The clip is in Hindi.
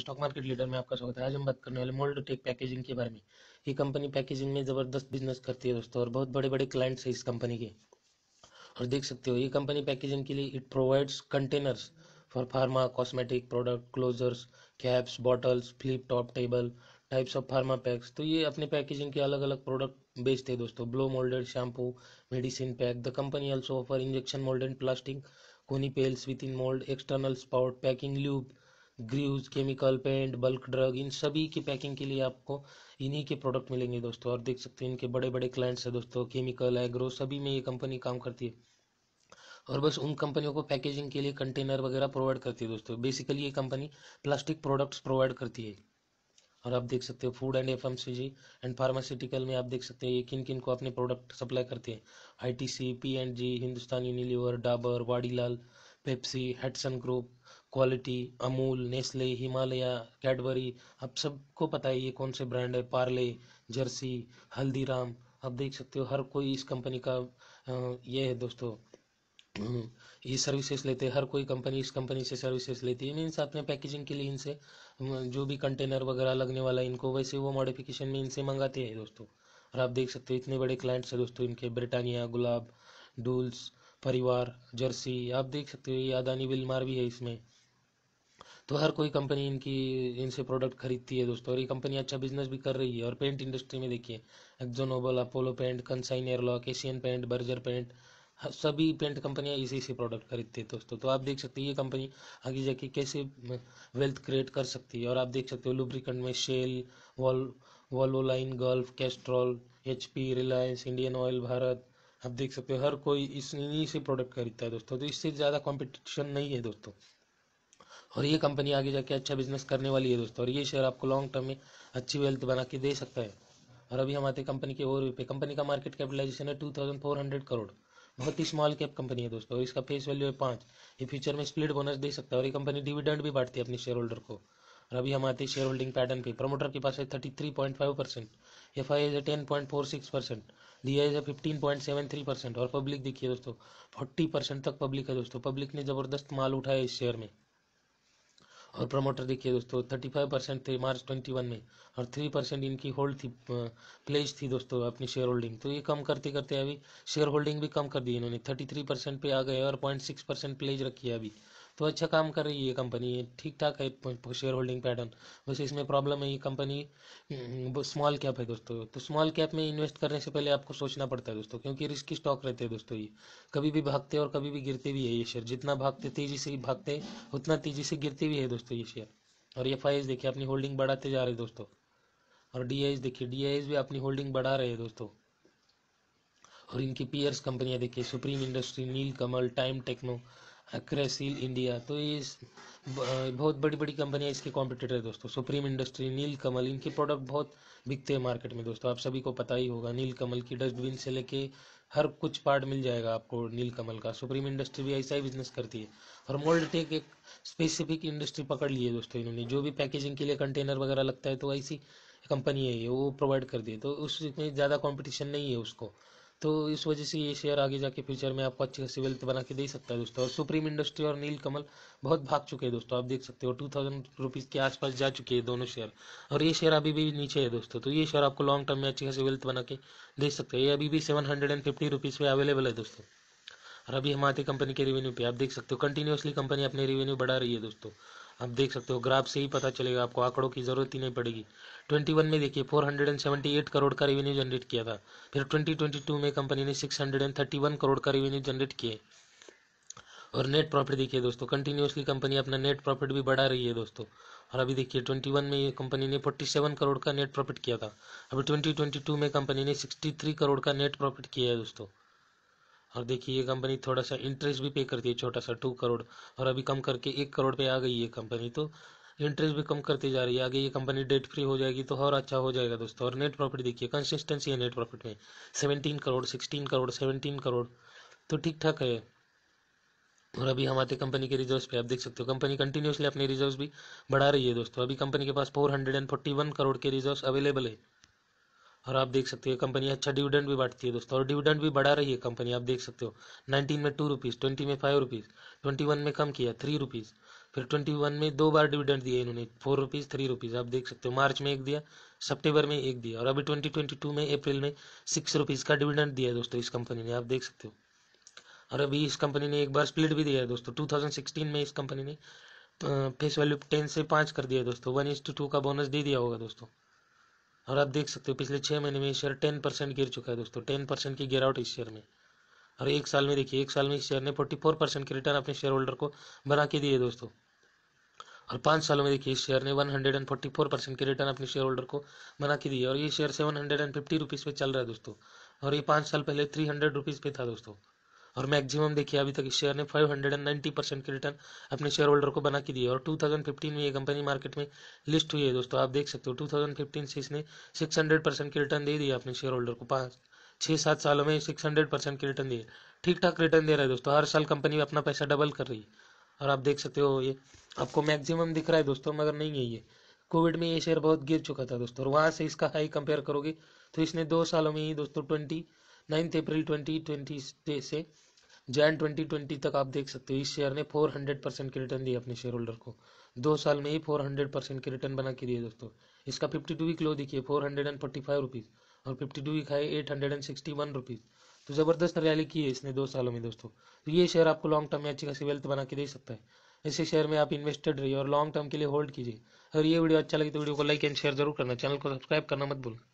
स्टॉक मार्केट लीडर में आपका स्वागत है। आज हम बात करने वाले मोल्ड टेक पैकेजिंग के बारे में। ये कंपनी पैकेजिंग में ज़बरदस्त बिज़नेस करती है दोस्तों, और बहुत बड़े बड़े क्लाइंट्स हैं इस कंपनी के। और देख सकते हो, ये कंपनी पैकेजिंग के लिए it provides containers for pharma cosmetic product closures caps bottles flip top table types of pharma packs तो ये अपने पैकेजिंग के अलग अलग प्रोडक्ट बेचते हैं दोस्तों। Blow moulded shampoo medicine pack the company also offer injection moulded plastic कोनी pails with in mould external spout packing lube greases chemical paint bulk drug इन सभी की पैकिंग के लिए आपको इन्हीं के प्रोडक्ट मिलेंगे दोस्तों। और देख सकते हैं इनके बड़े बड़े क्लाइंट्स हैं दोस्तों केमिकल एग्रो सभी में ये कंपनी काम करती है। और बस उन कंपनियों को पैकेजिंग के लिए कंटेनर वगैरह प्रोवाइड करती है दोस्तों। बेसिकली ये कंपनी प्लास्टिक प्रोडक्ट्स प्रोवाइड करती है। और आप देख सकते हो food and FMCG and pharmaceutical में आप देख सकते हैं ये किन किन को अपने प्रोडक्ट सप्लाई करते हैं। I T C P and G Hindustan Unilever Dabur Vadilal Pepsi Hatsun group Kwality, Amul, Nestle, Himalaya, Cadbury, आप सबको पता है ये कौन से ब्रांड है? पार्ले, जर्सी, हल्दीराम। आप देख सकते हो, हर कोई इस कंपनी का ये है दोस्तों। ये सर्विसेज़ लेते हैं, हर कोई कंपनी इस कंपनी से सर्विसेज़ लेती है। मीन्स अपने पैकेजिंग के लिए इनसे जो भी कंटेनर वगैरह लगने वाला है, इनको वैसे वो मॉडिफिकेशन में इनसे मंगाते हैं दोस्तों। और आप देख सकते हो, इतने बड़े क्लाइंट्स हैं दोस्तों इनके, ब्रिटानिया, गुलाब, डूल्स, परिवार, जर्सी, आप देख सकते हो, ये अदानी विलमार भी है इसमें। तो हर कोई कंपनी इनकी, इनसे प्रोडक्ट खरीदती है दोस्तों, और ये कंपनी अच्छा बिज़नेस भी कर रही है। और पेंट इंडस्ट्री में देखिए AkzoNobel Apollo paint Kansai Nerolac Asian paint Berger paint सभी पेंट कंपनियाँ इसी से प्रोडक्ट खरीदती है दोस्तों। तो आप देख सकते हैं ये कंपनी आगे जाके कैसे वेल्थ क्रिएट कर सकती है। और आप देख सकते हो लुब्रिकेंट में Shell wall Valvoline Gulf Castrol H P Reliance Indian oil Bharat आप देख सकते हो। हर कोई इस, इन्हीं से प्रोडक्ट खरीदता है दोस्तों। तो इससे ज़्यादा कॉम्पिटिशन नहीं है दोस्तों। और ये कंपनी आगे जाके अच्छा बिज़नेस करने वाली है दोस्तों, और ये शेयर आपको लॉन्ग टर्म में अच्छी वेल्थ बना के दे सकता है। और अभी हम आते कंपनी के ओवर पे। कंपनी का मार्केट कैपिटलाइजेशन है two thousand four hundred crore बहुत ही स्मॉल कैप कंपनी है दोस्तों, और इसका फेस वैल्यू है पाँच। ये फ्यूचर में स्प्लिट बोनस दे सकता है, और ये कंपनी डिविडेंड भी बांटती है अपने शेयर होल्डर को। और अभी हम आते हैं शेयर होल्डिंग पैटर्न पे। प्रमोटर के पास है thirty three point five percent FIIs है ten point four six percent DIIs है fifteen point seven three percent और पब्लिक देखिए दोस्तों फोर्टी परसेंट तक पब्लिक है दोस्तों। पब्लिक ने ज़बरदस्त माल उठाया इस शेयर में। और प्रमोटर देखिए दोस्तों थर्टी फाइव परसेंट थे मार्च ट्वेंटी वन में और थ्री परसेंट इनकी होल्ड थी प्लेज थी दोस्तों अपनी शेयर होल्डिंग तो ये कम करते करते अभी शेयर होल्डिंग भी कम कर दी इन्होंने। थर्टी थ्री परसेंट पे आ गए और पॉइंट सिक्स परसेंट प्लेज रखी है अभी। तो अच्छा काम कर रही है ये कंपनी ठीक ठाक है शेयर होल्डिंग पैटर्न बस इसमें प्रॉब्लम है ये कंपनी स्मॉल कैप है दोस्तों। तो स्मॉल कैप में इन्वेस्ट करने से पहले आपको सोचना पड़ता है दोस्तों, क्योंकि रिस्की स्टॉक रहते हैं दोस्तों ये। कभी भी भागते और कभी भी गिरते भी है ये शेयर जितना भागते, तेज़ी से भागते, उतना तेज़ी से गिरते भी है दोस्तों ये शेयर और एफ़ आई देखिए, अपनी होल्डिंग बढ़ाते जा रहे दोस्तों। और डी देखिए डी भी अपनी होल्डिंग बढ़ा रहे हैं दोस्तों। और इनकी पीयर्स कंपनियाँ देखिए Supreme industry Nilkamal Time techno क्रेसिल India तो ये बहुत बड़ी बड़ी कंपनियाँ इसके कॉम्पिटिटर है दोस्तों। सुप्रीम इंडस्ट्री नील कमल इनके प्रोडक्ट बहुत बिकते हैं मार्केट में दोस्तों। आप सभी को पता ही होगा नील कमल की डस्टबिन से लेके हर कुछ पार्ट मिल जाएगा आपको नील कमल का। सुप्रीम इंडस्ट्री भी ऐसा ही बिज़नेस करती है। और मोल्ड टेक एक स्पेसिफिक इंडस्ट्री पकड़ ली है दोस्तों इन्होंने। जो भी पैकेजिंग के लिए कंटेनर वगैरह लगता है तो ऐसी कंपनी है ये, वो प्रोवाइड कर दी है। तो उसमें ज़्यादा कॉम्पिटिशन नहीं है उसको। तो इस वजह से ये शेयर आगे जाके फ्यूचर में आपको अच्छी खासी वेल्थ बना के दे सकता है दोस्तों। और सुप्रीम इंडस्ट्री और नील कमल बहुत भाग चुके हैं दोस्तों, आप देख सकते हो। टू थाउज़ेंड रुपीज़ के आसपास जा चुके हैं दोनों शेयर और ये शेयर अभी भी नीचे है दोस्तों तो ये शेयर आपको लॉन्ग टर्म में अच्छी खासी वेल्थ बना के दे सकते हैं। ये अभी भी seven hundred and fifty rupees पे अवेलेबल है दोस्तों। और अभी हम आते कंपनी के रेवेन्यू पे, आप देख सकते हो। कंटिन्यूसली कंपनी अपने रेवेन्यू बढ़ा रही है दोस्तों। आप देख सकते हो ग्राफ से ही पता चलेगा आपको, आंकड़ों की ज़रूरत ही नहीं पड़ेगी। 21 में देखिए 478 करोड़ का रेवेन्यू जनरेट किया था। फिर 2022 में कंपनी ने 631 करोड़ का रेवेन्यू जनरेट किए। और नेट प्रॉफिट देखिए दोस्तों कंटिन्यूसली कंपनी अपना नेट प्रॉफिट भी बढ़ा रही है दोस्तों। और अभी देखिए 21 में ये कंपनी ने 47 करोड़ का नेट प्रॉफिट किया था। अभी 2022 में कंपनी ने 63 करोड़ का नेट प्रॉफिट किया है दोस्तों। और देखिए, ये कंपनी थोड़ा सा इंटरेस्ट भी पे करती है छोटा सा टू करोड़ और अभी कम करके एक करोड़ पे आ गई ये कंपनी तो इंटरेस्ट भी कम करती जा रही है। आगे ये कंपनी डेट फ्री हो जाएगी तो और अच्छा हो जाएगा दोस्तों। और नेट प्रॉफिट देखिए कंसिस्टेंसी है नेट प्रॉफिट में। Seventeen crore sixteen crore seventeen crore तो ठीक ठाक है। और अभी हम आते कंपनी के रिजर्व्स पे। आप देख सकते हो कंपनी कंटिन्यूसली अपने रिजर्व्स भी बढ़ा रही है दोस्तों। अभी कंपनी के पास four hundred and forty one crore के रिजर्व्स अवेलेबल है। और आप देख सकते हो कंपनी अच्छा डिविडेंड भी बांटती है दोस्तों, और डिविडेंड भी बढ़ा रही है कंपनी आप देख सकते हो। नाइनटीन में टू रुपीज़ ट्वेंटी में फाइव रुपीज़ ट्वेंटी वन में कम किया थ्री रुपीज़ फिर ट्वेंटी वन में दो बार डिविडेंड दिए इन्होंने फोर रुपीज़ थ्री रुपीज़ आप देख सकते हो। मार्च में एक दिया, सितंबर में एक दिया, और अभी ट्वेंटी ट्वेंटी टू में अप्रैल में सिक्स रुपीज़ का डिविडेंड दिया दोस्तों इस कंपनी ने, आप देख सकते हो। और अभी इस कंपनी ने एक बार स्प्लिट भी दिया है दोस्तों 2016 में इस कंपनी ने फेस वैल्यू टेन से पाँच कर दिया दोस्तों वन इज़ टू टू का बोनस दे दिया होगा दोस्तों। और आप देख सकते हो पिछले छः महीने में शेयर टेन परसेंट गिर चुका है दोस्तों। टेन परसेंट की गिरावट इस शेयर में। और एक साल में देखिए, एक साल में इस शेयर ने फोर्टी फोर परसेंट की रिटर्न अपने शेयर होल्डर को बना के दिए दोस्तों। और पाँच सालों में देखिए, इस शेयर ने one hundred and forty four percent की रिटर्न अपने शेयर होल्डर को बना के दिए और ये share seven hundred and fifty rupees पे चल रहा है दोस्तों। और ये पाँच साल पहले थ्री हंड्रेड रुपीज़ पे था दोस्तों। और मैक्सिमम देखिए, अभी तक इस शेयर ने 590 परसेंट के रिटर्न अपने शेयर होल्डर को बना के दिए और 2015 में ये कंपनी मार्केट में लिस्ट हुई है दोस्तों, आप देख सकते हो 2015 से इसने 600 परसेंट के रिटर्न दे दी अपने शेयर होल्डर को। पाँच छः सात सालों में 600 परसेंट के रिटर्न दी ठीक ठाक रिटर्न दे रहा है दोस्तों, हर साल कंपनी अपना पैसा डबल कर रही है। और आप देख सकते हो, ये आपको मैक्सिमम दिख रहा है दोस्तों, मगर नहीं है ये। कोविड में ये शेयर बहुत गिर चुका था दोस्तों, और वहाँ से इसका हाई कंपेयर करोगे तो इसने दो सालों में ही दोस्तों twenty ninth April twenty twenty से जैन 2020 तक आप देख सकते हो। इस शेयर ने 400 परसेंट की रिटर्न दी अपने शेयर होल्डर को। दो साल में ही 400 परसेंट की रिटर्न बना के दिए दोस्तों। इसका 52 week low forty five rupees और 52 week high eight hundred and sixty one rupees तो ज़बरदस्त रैली की है इसने दो सालों में दोस्तों। तो ये शेयर आपको लॉन्ग टर्म में अच्छी खासी वेल्थ बना के दे सकता है। ऐसे शेयर में आप इन्वेस्टेड रहिए और लॉन्ग टर्म के लिए होल्ड कीजिए। अगर ये वीडियो अच्छा लगे तो वीडियो को लाइक एंड शेयर ज़रूर करना। चैनल को सब्सक्राइब करना मत भूलना।